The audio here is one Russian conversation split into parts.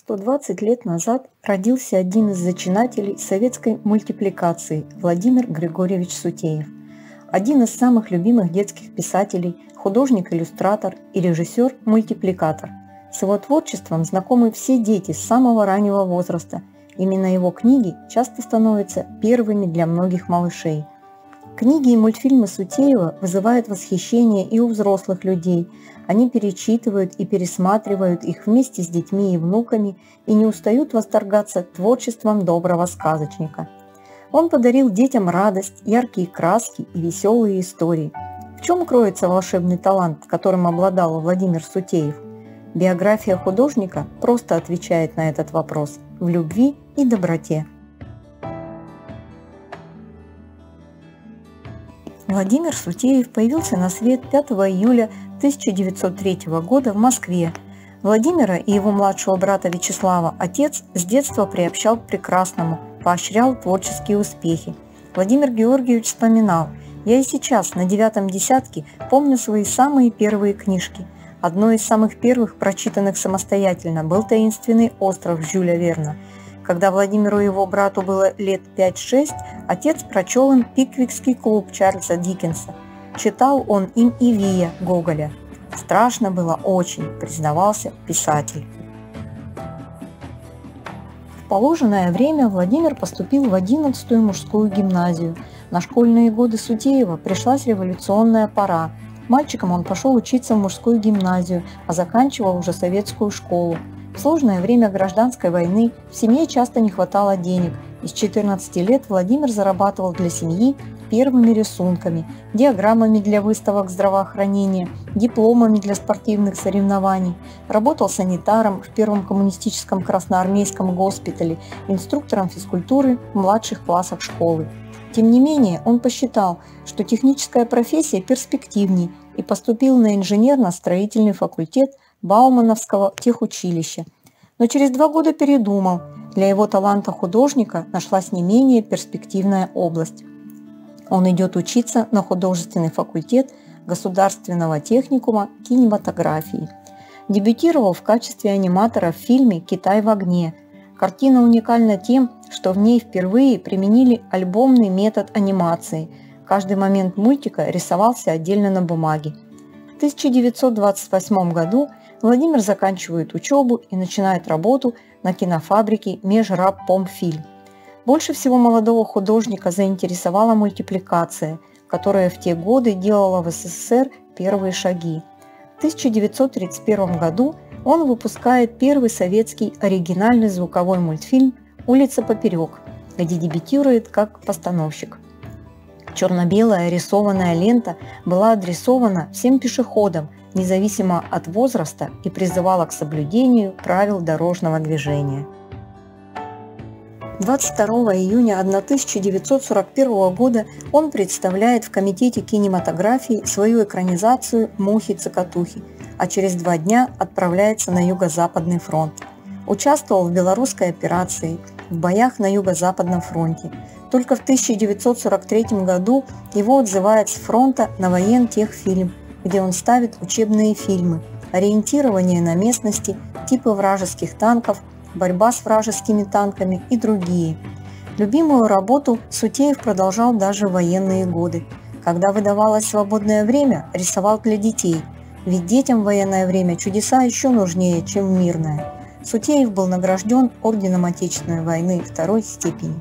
120 лет назад родился один из зачинателей советской мультипликации Владимир Григорьевич Сутеев. Один из самых любимых детских писателей, художник-иллюстратор и режиссер-мультипликатор. С его творчеством знакомы все дети с самого раннего возраста. Именно его книги часто становятся первыми для многих малышей. Книги и мультфильмы Сутеева вызывают восхищение и у взрослых людей – они перечитывают и пересматривают их вместе с детьми и внуками и не устают восторгаться творчеством доброго сказочника. Он подарил детям радость, яркие краски и веселые истории. В чем кроется волшебный талант, которым обладал Владимир Сутеев? Биография художника просто отвечает на этот вопрос – в любви и доброте. Владимир Сутеев появился на свет 5 июля 1903 года в Москве. Владимира и его младшего брата Вячеслава отец с детства приобщал к прекрасному, поощрял творческие успехи. Владимир Георгиевич вспоминал, «Я и сейчас на девятом десятке помню свои самые первые книжки. Одной из самых первых, прочитанных самостоятельно, был «Таинственный остров» Жюля Верна. Когда Владимиру и его брату было лет 5-6, отец прочел им «Пиквикский клуб» Чарльза Диккенса – Читал он им и Вия Гоголя. Страшно было очень, признавался писатель. В положенное время Владимир поступил в 11-ю мужскую гимназию. На школьные годы Сутеева пришлась революционная пора. Мальчиком он пошел учиться в мужскую гимназию, а заканчивал уже советскую школу. В сложное время гражданской войны в семье часто не хватало денег, и с 14 лет Владимир зарабатывал для семьи первыми рисунками, диаграммами для выставок здравоохранения, дипломами для спортивных соревнований. Работал санитаром в первом коммунистическом красноармейском госпитале, инструктором физкультуры в младших классах школы. Тем не менее, он посчитал, что техническая профессия перспективней и поступил на инженерно-строительный факультет Баумановского техучилища. Но через два года передумал. Для его таланта художника нашлась не менее перспективная область. Он идет учиться на художественный факультет Государственного техникума кинематографии. Дебютировал в качестве аниматора в фильме «Китай в огне». Картина уникальна тем, что в ней впервые применили альбомный метод анимации. Каждый момент мультика рисовался отдельно на бумаге. В 1928 году Владимир заканчивает учебу и начинает работу на кинофабрике Межрабпомфильм. Больше всего молодого художника заинтересовала мультипликация, которая в те годы делала в СССР первые шаги. В 1931 году он выпускает первый советский оригинальный звуковой мультфильм «Улица поперек», где дебютирует как постановщик. Черно-белая рисованная лента была адресована всем пешеходам, независимо от возраста, и призывала к соблюдению правил дорожного движения. 22 июня 1941 года он представляет в Комитете кинематографии свою экранизацию «Мухи-цокотухи», а через два дня отправляется на Юго-Западный фронт. Участвовал в белорусской операции, в боях на Юго-Западном фронте. Только в 1943 году его отзывают с фронта на воентехфильм, где он ставит учебные фильмы, ориентирование на местности, типы вражеских танков – борьба с вражескими танками и другие. Любимую работу Сутеев продолжал даже в военные годы. Когда выдавалось свободное время, рисовал для детей, ведь детям в военное время чудеса еще нужнее, чем мирное. Сутеев был награжден Орденом Отечественной войны второй степени.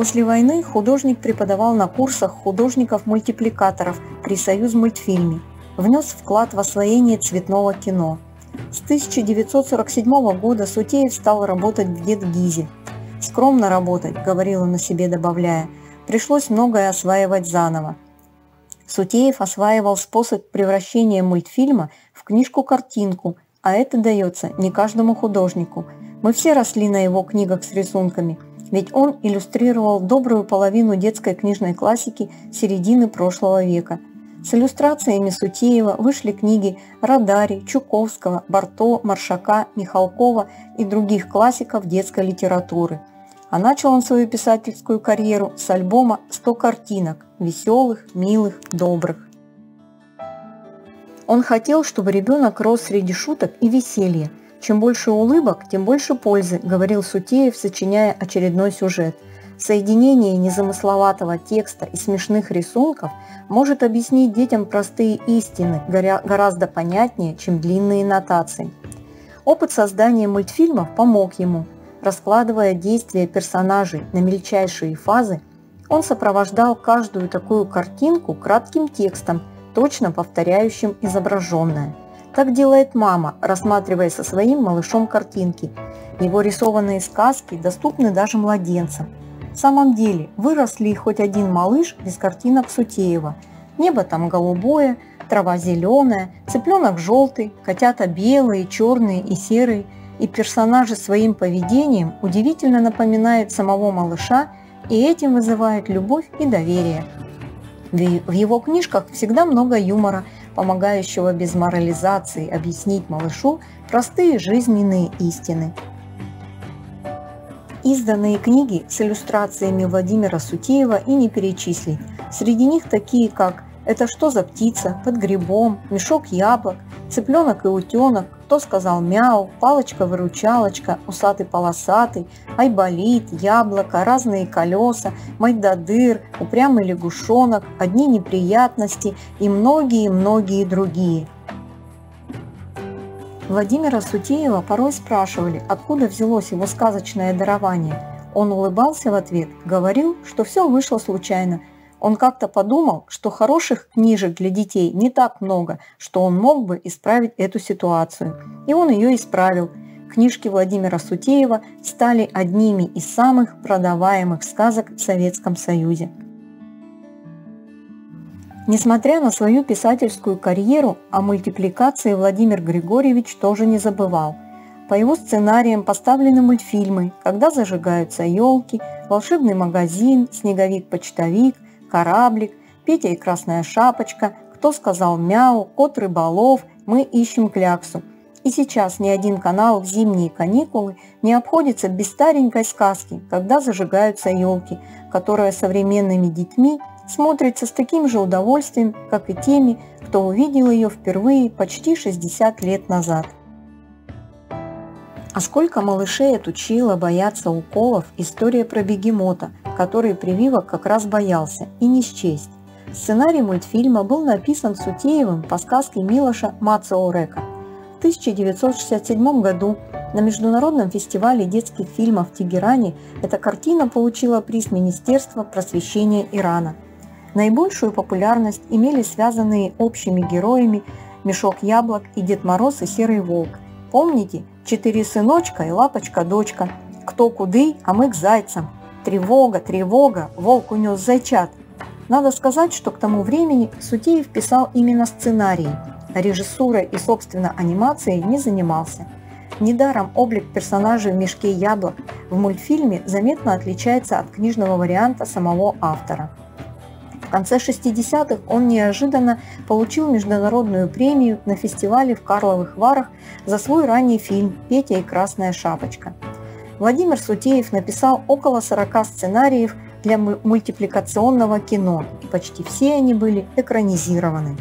После войны художник преподавал на курсах художников-мультипликаторов при Союз мультфильме, внес вклад в освоение цветного кино – с 1947 года Сутеев стал работать в Гизе. «Скромно работать», — говорил он о себе, добавляя, — «пришлось многое осваивать заново». Сутеев осваивал способ превращения мультфильма в книжку-картинку, а это дается не каждому художнику. Мы все росли на его книгах с рисунками, ведь он иллюстрировал добрую половину детской книжной классики середины прошлого века – с иллюстрациями Сутеева вышли книги Радари, Чуковского, Барто, Маршака, Михалкова и других классиков детской литературы. А начал он свою писательскую карьеру с альбома «100 картинок» – веселых, милых, добрых. Он хотел, чтобы ребенок рос среди шуток и веселья. Чем больше улыбок, тем больше пользы, говорил Сутеев, сочиняя очередной сюжет. Соединение незамысловатого текста и смешных рисунков может объяснить детям простые истины гораздо понятнее, чем длинные нотации. Опыт создания мультфильмов помог ему. Раскладывая действия персонажей на мельчайшие фазы, он сопровождал каждую такую картинку кратким текстом, точно повторяющим изображенное. Так делает мама, рассматривая со своим малышом картинки. Его рисованные сказки доступны даже младенцам. В самом деле, вырос ли хоть один малыш без картинок Сутеева? Небо там голубое, трава зеленая, цыпленок желтый, котята белые, черные и серые, и персонажи своим поведением удивительно напоминают самого малыша и этим вызывают любовь и доверие. В его книжках всегда много юмора, помогающего без морализации объяснить малышу простые жизненные истины. Изданные книги с иллюстрациями Владимира Сутеева и не перечислить. Среди них такие, как «Это что за птица?», «Под грибом», «Мешок яблок», «Цыпленок и утенок», «Кто сказал мяу?», «Палочка-выручалочка», «Усатый-полосатый», «Айболит», «Яблоко», «Разные колеса», «Майдадыр», «Упрямый лягушонок», «Одни неприятности» и многие-многие другие – Владимира Сутеева порой спрашивали, откуда взялось его сказочное дарование. Он улыбался в ответ, говорил, что все вышло случайно. Он как-то подумал, что хороших книжек для детей не так много, что он мог бы исправить эту ситуацию. И он ее исправил. Книжки Владимира Сутеева стали одними из самых продаваемых сказок в Советском Союзе. Несмотря на свою писательскую карьеру, о мультипликации Владимир Григорьевич тоже не забывал. По его сценариям поставлены мультфильмы «Когда зажигаются елки», «Волшебный магазин», «Снеговик-почтовик», «Кораблик», «Петя и Красная Шапочка», «Кто сказал мяу», «Кот рыболов», «Мы ищем кляксу». И сейчас ни один канал в зимние каникулы не обходится без старенькой сказки «Когда зажигаются елки», которая современными детьми смотрится с таким же удовольствием, как и теми, кто увидел ее впервые почти 60 лет назад. А сколько малышей отучила бояться уколов история про бегемота, который прививок как раз боялся, и не счесть. Сценарий мультфильма был написан Сутеевым по сказке Милоша Мацоурека. В 1967 году на Международном фестивале детских фильмов в Тегеране эта картина получила приз Министерства просвещения Ирана – Наибольшую популярность имели связанные общими героями Мешок яблок и Дед Мороз и Серый волк. Помните? Четыре сыночка и лапочка-дочка. Кто куды, а мы к зайцам. Тревога, тревога, волк унес зайчат. Надо сказать, что к тому времени Сутеев писал именно сценарии, режиссурой и, собственно, анимацией не занимался. Недаром облик персонажей в «Мешке яблок» в мультфильме заметно отличается от книжного варианта самого автора. В конце 60-х он неожиданно получил международную премию на фестивале в Карловых Варах за свой ранний фильм «Петя и Красная Шапочка». Владимир Сутеев написал около 40 сценариев для мультипликационного кино, и почти все они были экранизированы.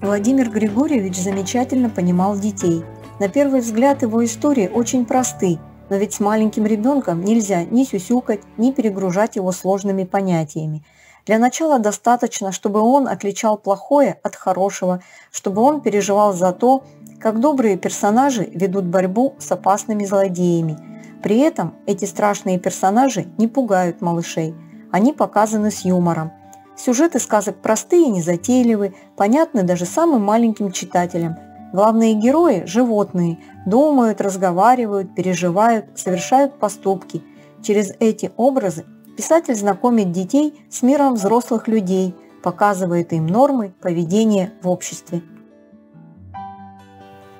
Владимир Григорьевич замечательно понимал детей. На первый взгляд его истории очень просты – но ведь с маленьким ребенком нельзя ни сюсюкать, ни перегружать его сложными понятиями. Для начала достаточно, чтобы он отличал плохое от хорошего, чтобы он переживал за то, как добрые персонажи ведут борьбу с опасными злодеями. При этом эти страшные персонажи не пугают малышей, они показаны с юмором. Сюжеты сказок простые и незатейливы, понятны даже самым маленьким читателям – Главные герои – животные, думают, разговаривают, переживают, совершают поступки. Через эти образы писатель знакомит детей с миром взрослых людей, показывает им нормы поведения в обществе.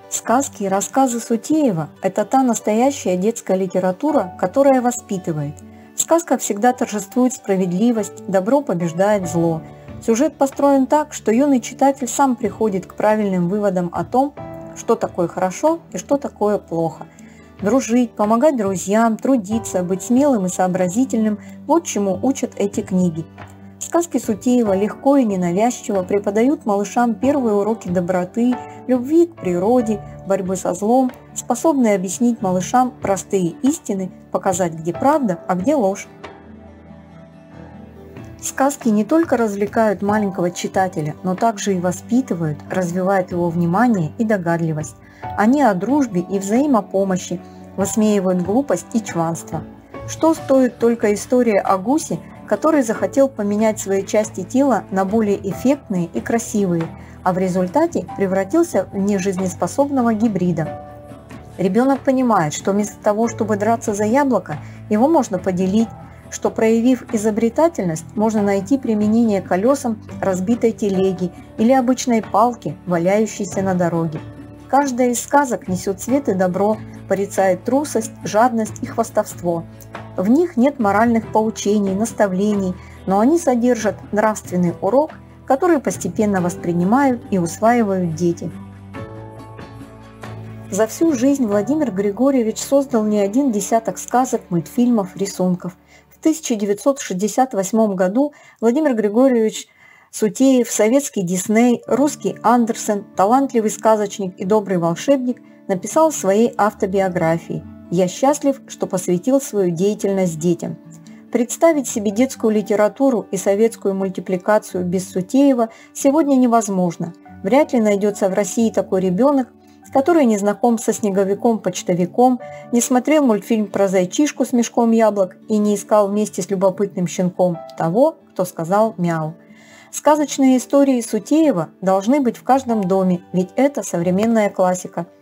Сказки и рассказы Сутеева – это та настоящая детская литература, которая воспитывает. В сказках всегда торжествует справедливость, добро побеждает зло – Сюжет построен так, что юный читатель сам приходит к правильным выводам о том, что такое хорошо и что такое плохо. Дружить, помогать друзьям, трудиться, быть смелым и сообразительным – вот чему учат эти книги. Сказки Сутеева легко и ненавязчиво преподают малышам первые уроки доброты, любви к природе, борьбы со злом, способные объяснить малышам простые истины, показать, где правда, а где ложь. Сказки не только развлекают маленького читателя, но также и воспитывают, развивают его внимание и догадливость. Они о дружбе и взаимопомощи, высмеивают глупость и чванство. Что стоит только история о гусе, который захотел поменять свои части тела на более эффектные и красивые, а в результате превратился в нежизнеспособного гибрида. Ребенок понимает, что вместо того, чтобы драться за яблоко, его можно поделить, что проявив изобретательность, можно найти применение колесам разбитой телеги или обычной палки, валяющейся на дороге. Каждая из сказок несет свет и добро, порицает трусость, жадность и хвастовство, в них нет моральных поучений, наставлений, но они содержат нравственный урок, который постепенно воспринимают и усваивают дети. За всю жизнь Владимир Григорьевич создал не один десяток сказок, мультфильмов, рисунков. В 1968 году Владимир Григорьевич Сутеев, советский Дисней, русский Андерсен, талантливый сказочник и добрый волшебник написал в своей автобиографии – я счастлив, что посвятил свою деятельность детям. Представить себе детскую литературу и советскую мультипликацию без Сутеева сегодня невозможно. Вряд ли найдется в России такой ребенок, который не знаком со снеговиком-почтовиком, не смотрел мультфильм про зайчишку с мешком яблок и не искал вместе с любопытным щенком того, кто сказал «мяу». Сказочные истории Сутеева должны быть в каждом доме, ведь это современная классика –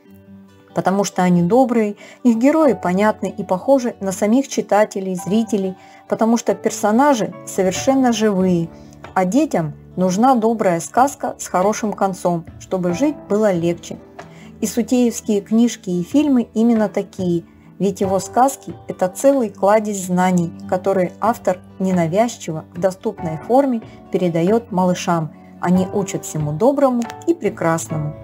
потому что они добрые, их герои понятны и похожи на самих читателей, зрителей, потому что персонажи совершенно живые, а детям нужна добрая сказка с хорошим концом, чтобы жить было легче. И сутеевские книжки и фильмы именно такие, ведь его сказки – это целый кладезь знаний, которые автор ненавязчиво в доступной форме передает малышам. Они учат всему доброму и прекрасному.